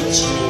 一起。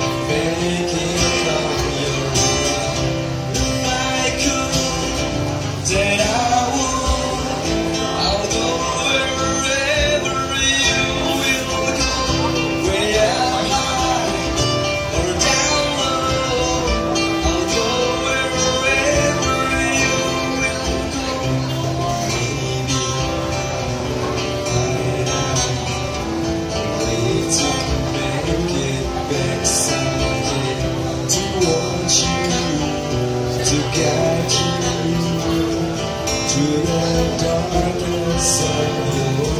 to the darkness of the world.